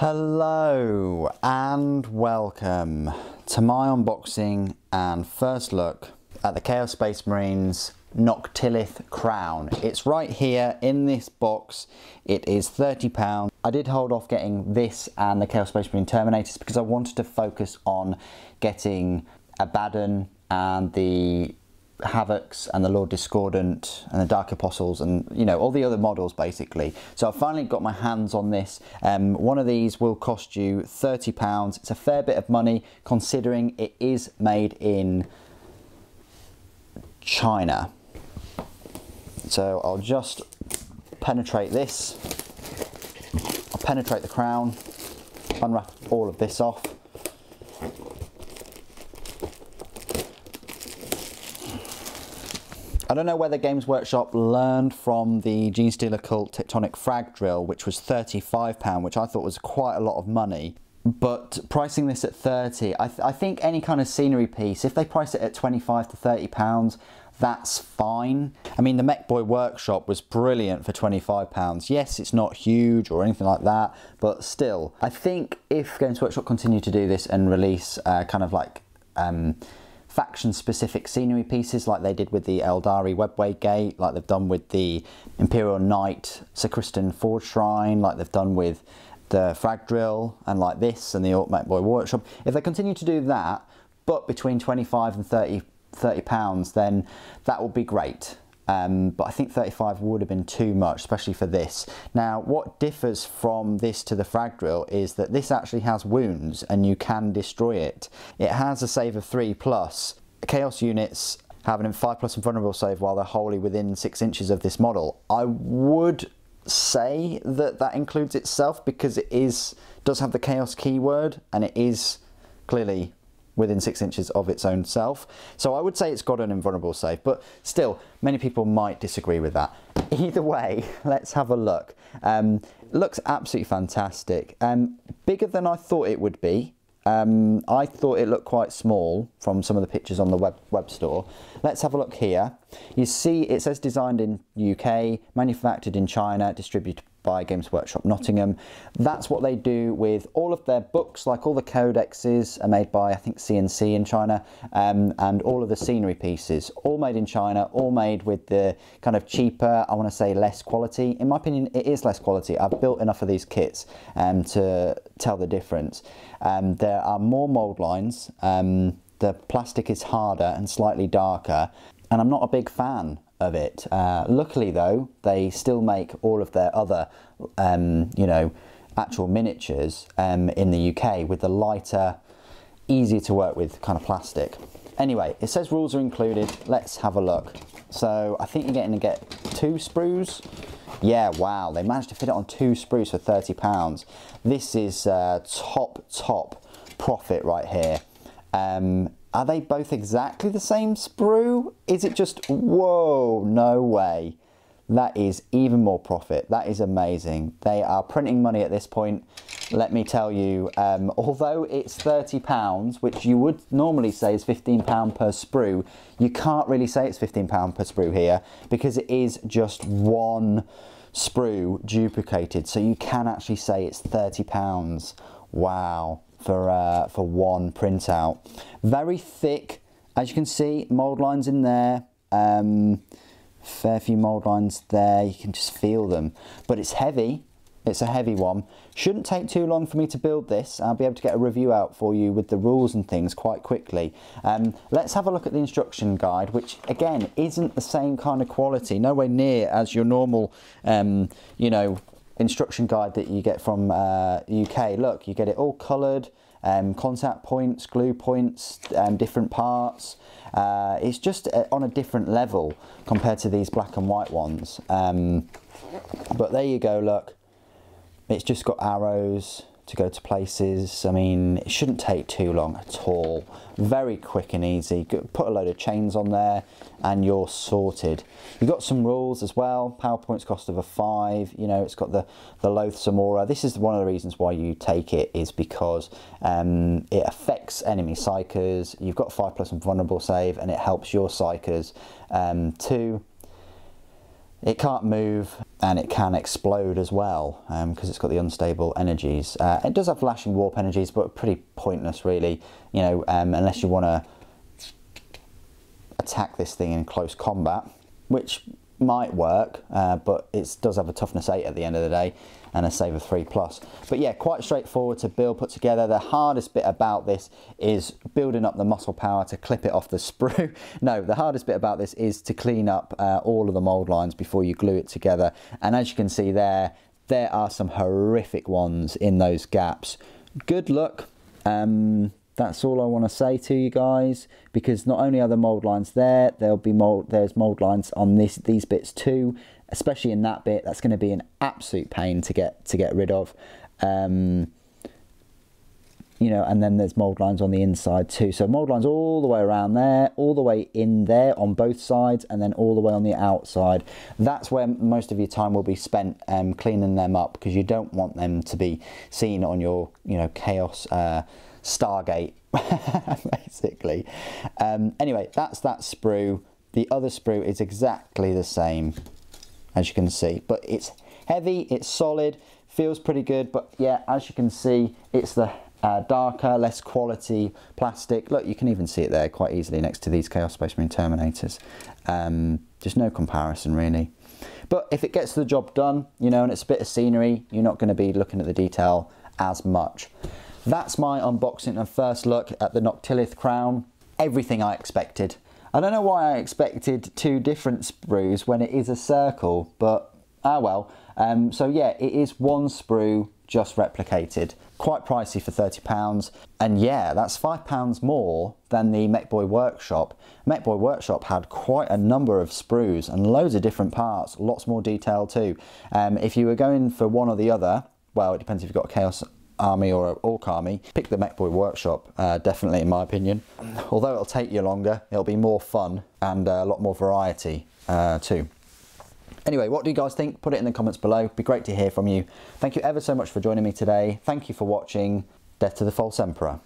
Hello and welcome to my unboxing and first look at the Chaos Space Marines Noctilith Crown. It's right here in this box. It is £30. I did hold off getting this and the Chaos Space Marine Terminators because I wanted to focus on getting Abaddon and the Havocs and the Lord Discordant and the Dark Apostles and you know all the other models basically. So I finally got my hands on this. Um, one of these will cost you £30. It's a fair bit of money considering it is made in China. So I'll just penetrate this. I'll penetrate the crown, unwrap all of this off. I don't know whether Games Workshop learned from the Genestealer Cult Tectonic Frag Drill, which was £35, which I thought was quite a lot of money. But pricing this at 30, I, th I think any kind of scenery piece, if they price it at 25 to 30 pounds, that's fine. I mean, the Mekboy Workshop was brilliant for 25 pounds. Yes, it's not huge or anything like that, but still, I think if Games Workshop continue to do this and release uh, kind of like um, faction specific scenery pieces like they did with the Aeldari Webway Gate, like they've done with the Imperial Knight Sacristan Forge Shrine, like they've done with the Frag Drill and like this and the Mekboy Workshop. If they continue to do that, but between 25 and 30, 30 pounds, then that will be great. Um, but I think 35 would have been too much, especially for this. Now, what differs from this to the frag drill is that this actually has wounds and you can destroy it. It has a save of 3 plus. Chaos units have an 5 plus invulnerable save while they're wholly within 6 inches of this model. I would say that that includes itself because it is does have the chaos keyword and it is clearly within six inches of its own self. So I would say it's got an invulnerable save, but still, many people might disagree with that. Either way, let's have a look. Um, looks absolutely fantastic. Um, bigger than I thought it would be. Um, I thought it looked quite small from some of the pictures on the web, web store. Let's have a look here. You see it says designed in UK, manufactured in China, distributed by Games Workshop Nottingham. That's what they do with all of their books, like all the codexes are made by, I think, CNC in China, um, and all of the scenery pieces, all made in China, all made with the kind of cheaper, I want to say less quality. In my opinion, it is less quality. I've built enough of these kits um, to tell the difference. Um, there are more mold lines. Um, the plastic is harder and slightly darker, and I'm not a big fan of it. Uh, luckily, though, they still make all of their other, um, you know, actual miniatures um, in the UK with the lighter, easier to work with kind of plastic. Anyway, it says rules are included. Let's have a look. So I think you're getting to get two sprues. Yeah, wow, they managed to fit it on two sprues for 30 pounds. This is uh, top, top profit right here. Um, are they both exactly the same sprue? Is it just, whoa, no way. That is even more profit. That is amazing. They are printing money at this point. Let me tell you, um, although it's £30, which you would normally say is £15 per sprue, you can't really say it's £15 per sprue here because it is just one sprue duplicated. So you can actually say it's £30. Wow for, uh, for one printout. Very thick, as you can see, mold lines in there. Um, fair few mold lines there, you can just feel them. But it's heavy, it's a heavy one. Shouldn't take too long for me to build this. I'll be able to get a review out for you with the rules and things quite quickly. Um, let's have a look at the instruction guide, which again isn't the same kind of quality, nowhere near as your normal, um, you know, instruction guide that you get from uh, UK. Look, you get it all coloured, um, contact points, glue points, um, different parts. Uh, it's just uh, on a different level compared to these black and white ones. Um, but there you go, look. It's just got arrows, to go to places. I mean, it shouldn't take too long at all. Very quick and easy. Put a load of chains on there and you're sorted. You've got some rules as well. PowerPoint's cost of a five. You know, it's got the, the loathsome aura. This is one of the reasons why you take it is because um, it affects enemy psykers. You've got five plus vulnerable save and it helps your psykers um, too. It can't move and it can explode as well because um, it's got the unstable energies. Uh, it does have flashing warp energies, but pretty pointless, really. You know, um, unless you want to attack this thing in close combat, which might work, uh, but it does have a toughness 8 at the end of the day and a save of 3 plus. But yeah, quite straightforward to build, put together. The hardest bit about this is building up the muscle power to clip it off the sprue. no, the hardest bit about this is to clean up uh, all of the mold lines before you glue it together. And as you can see there, there are some horrific ones in those gaps. Good luck. Um, that's all I want to say to you guys because not only are the mold lines there, there'll be mold, there's mold lines on this these bits too, especially in that bit. That's going to be an absolute pain to get to get rid of. Um, you know, and then there's mold lines on the inside too. So mold lines all the way around there, all the way in there on both sides, and then all the way on the outside. That's where most of your time will be spent um, cleaning them up because you don't want them to be seen on your, you know, chaos. Uh, Stargate, basically. Um, anyway, that's that sprue. The other sprue is exactly the same, as you can see, but it's heavy, it's solid, feels pretty good, but yeah, as you can see, it's the uh, darker, less quality plastic. Look, you can even see it there quite easily next to these Chaos Space Marine Terminators. Um, just no comparison, really. But if it gets the job done, you know, and it's a bit of scenery, you're not going to be looking at the detail as much. That's my unboxing and first look at the Noctilith crown. Everything I expected. I don't know why I expected two different sprues when it is a circle, but ah well. Um, so yeah, it is one sprue just replicated. Quite pricey for £30. And yeah, that's £5 more than the Mekboy Workshop. Mekboy Workshop had quite a number of sprues and loads of different parts, lots more detail too. Um, if you were going for one or the other, well, it depends if you've got a Chaos army or orc army, pick the Mekboy Workshop, uh, definitely in my opinion. Although it'll take you longer, it'll be more fun and uh, a lot more variety uh, too. Anyway, what do you guys think? Put it in the comments below. It'd be great to hear from you. Thank you ever so much for joining me today. Thank you for watching Death to the False Emperor.